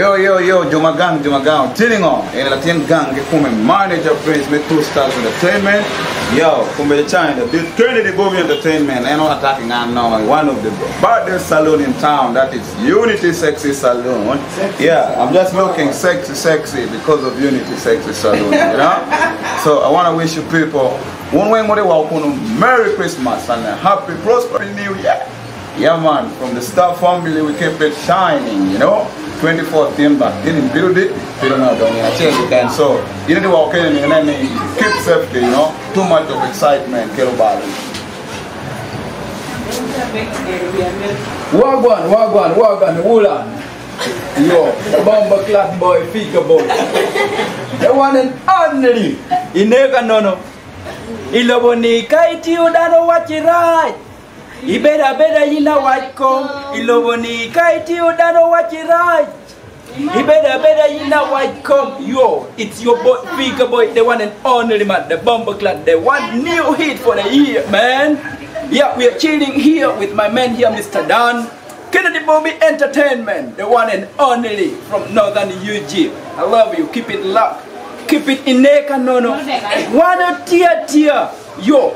Yo, yo, yo, Juma Gang, Juma Gang, tuning on. In the Latin Gang, you come manager Prince, me two stars entertainment. Yo, come to China, this Trinity Bobby Entertainment, and I'm attacking I know one of the baddest saloon in town, that is Unity Sexy Saloon. Yeah, I'm just looking sexy, sexy because of Unity Sexy Saloon, you know? So I want to wish you people one way more welcome, Merry Christmas and a happy, prosperous New Year. Yeah, man, from the Star family, we keep it shining, you know? 24th team back in build it, you don't know, down here, change it. And so, you need to walk in and keep safety, you know? Too much of excitement, kill body. Wagwan, wagwan, wagwan, wulan. Yo, bomba clad boy, fika boy. The one and only. Ineka nono. Ilobonika iti udano wachirai. Ibeda beda yina wachkom. Ilobonika iti udano wachirai. Ibeda beda yina wachkom. Yo, it's your boy, fika boy, the one and only man, the bomba clan the one new hit for the year, man. Yeah, we are chilling here with my man here, Mr. Dan. Kennedy Bobie Entertainment, the one and only from Northern UG. I love you. Keep it locked. Keep it in Neka Nono. One tier tier. Yo.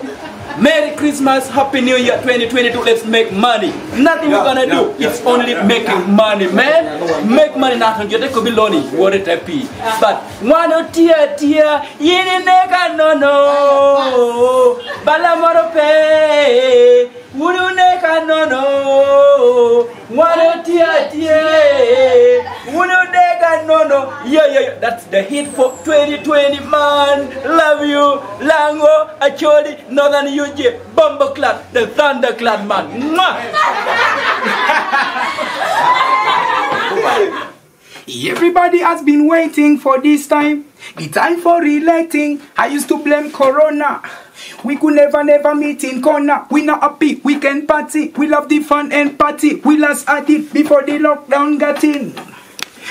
Merry Christmas, Happy New Year 2022. Let's make money. Nothing we're gonna do. It's only making money, man. Make money now. You take be lonely. What it happy. But one tier tier. Yini neka no no. Balamoro pay. Wuru neka no no. One tier tier. No. Yeah, yeah, yeah. That's the hit for 2020, man. Love you. Lango, Acholi, Northern UG, Bumbleclad, the Thunderclad man. Everybody has been waiting for this time. The time for relating. I used to blame Corona. We could never, never meet in corner. We not happy, we can party. We love the fun and party. We last at it before the lockdown got in.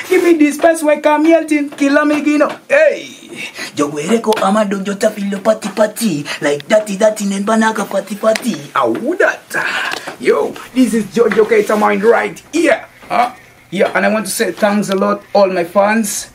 Give me this space where I'm yelting. Killer me, you know. Hey. Jogwereko amado jota filo pati pati Like dati dati banaka pati pati Ow, that. Yo, this is Jojo Keita Mind right here. Huh? Yeah, and I want to say thanks a lot, all my fans,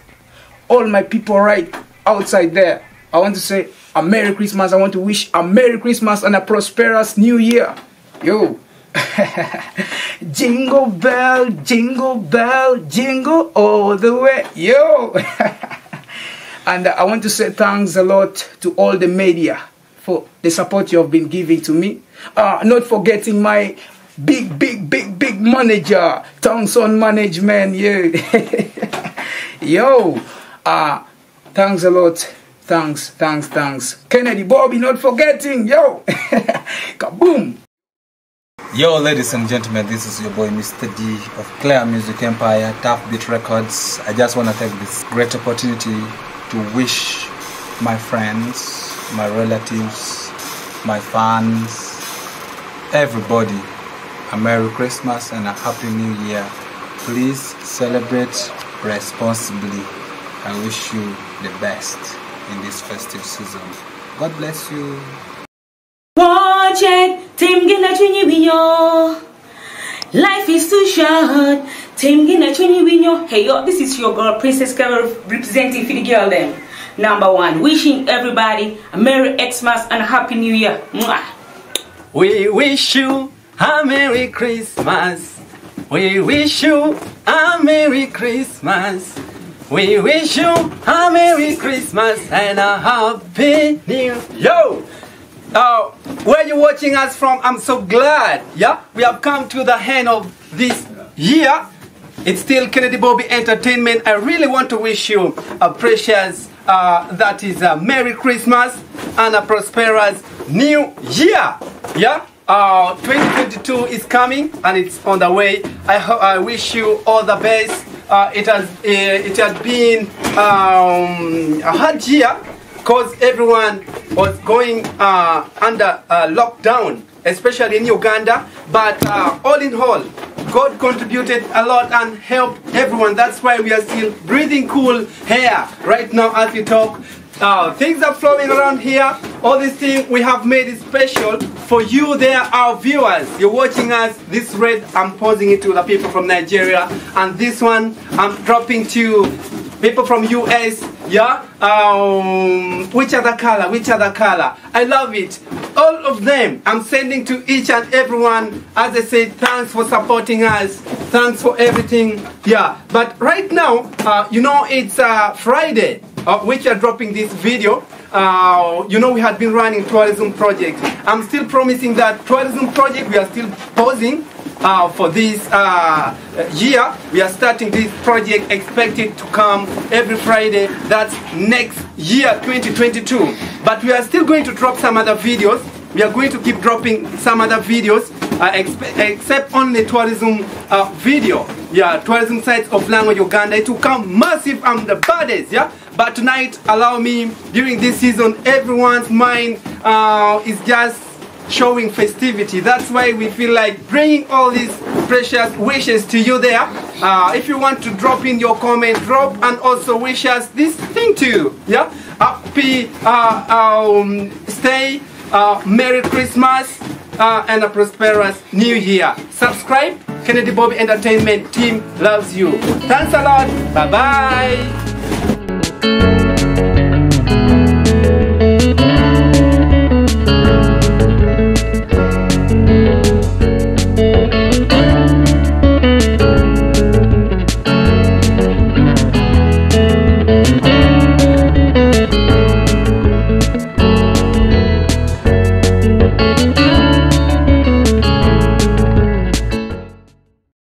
all my people right outside there. I want to say a Merry Christmas. I want to wish a Merry Christmas and a prosperous New Year. Yo. jingle bell, jingle bell, jingle all the way. Yo. and I want to say thanks a lot to all the media for the support you have been giving to me. Uh, not forgetting my big, big, big, big manager, Thompson Management. Yeah. Yo, uh, thanks a lot. Thanks, thanks, thanks. Kennedy Bobie, not forgetting. Yo, kaboom. Yo, ladies and gentlemen, this is your boy Mr. D of Clear Music Empire, Tough Beat Records. I just want to take this great opportunity to wish my friends, my relatives, my fans, everybody a Merry Christmas and a Happy New Year. Please celebrate responsibly. I wish you the best in this festive season. God bless you. Watch it, Tim Gina Chuni Winyo. Life is too short. Tim Gina Chuni Winyo. Hey yo, this is your girl, Princess Carol, representing for the girl them. Number one, wishing everybody a Merry Xmas and a Happy New Year. Mwah. We wish you a Merry Christmas. We wish you a Merry Christmas. We wish you a Merry Christmas and a Happy New Yo! Uh, where you watching us from, I'm so glad. Yeah, we have come to the end of this year. It's still Kennedy Bobie Entertainment. I really want to wish you a precious, uh, that is a Merry Christmas and a prosperous New Year. Yeah. Uh, 2022 is coming and it's on the way. I, ho- I wish you all the best. Uh, it has uh, it has been um, a hard year because everyone was going uh, under uh, lockdown, especially in Uganda. But uh, all in all, God contributed a lot and helped everyone. That's why we are still breathing cool air right now as we talk. Uh, things are flowing around here. all these things we have made it special for you there, our viewers. You're watching us. This red, I'm posing it to the people from Nigeria, and this one I'm dropping to people from US. Yeah. Um, which other color? Which other color? I love it. All of them. I'm sending to each and everyone. As I said, thanks for supporting us. Thanks for everything. Yeah. But right now, uh, you know, it's uh, Friday, uh, which are dropping this video. Uh, you know, we had been running tourism project. I'm still promising that tourism project. We are still pausing uh, for this uh, year. We are starting this project expected to come every Friday. That's next year, 2022. But we are still going to drop some other videos. We are going to keep dropping some other videos, uh, except only tourism uh, video. Yeah, tourism sites of Lango, Uganda. It will come massive on the baddest. Yeah. But tonight, allow me during this season, everyone's mind uh, is just showing festivity. That's why we feel like bringing all these precious wishes to you there. Uh, if you want to drop in your comment, drop and also wish us this thing too. Yeah, happy uh, um, stay, uh, Merry Christmas, uh, and a prosperous New Year. Subscribe. Kennedy Bobie Entertainment team loves you. Thanks a lot. Bye bye.